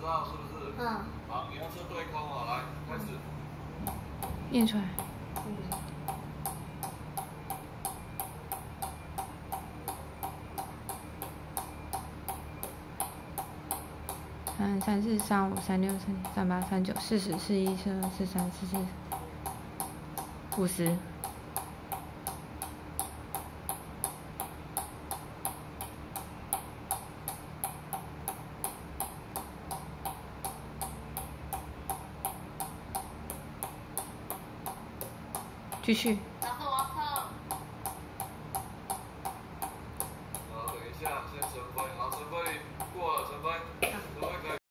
十号是不是？嗯，好，你要测对空哦，来开始。念出来。嗯，三三四三五三六三七三八三九四十四一四二四三四四五十。继续。然后我要喝。等一下，先存放，然后存放。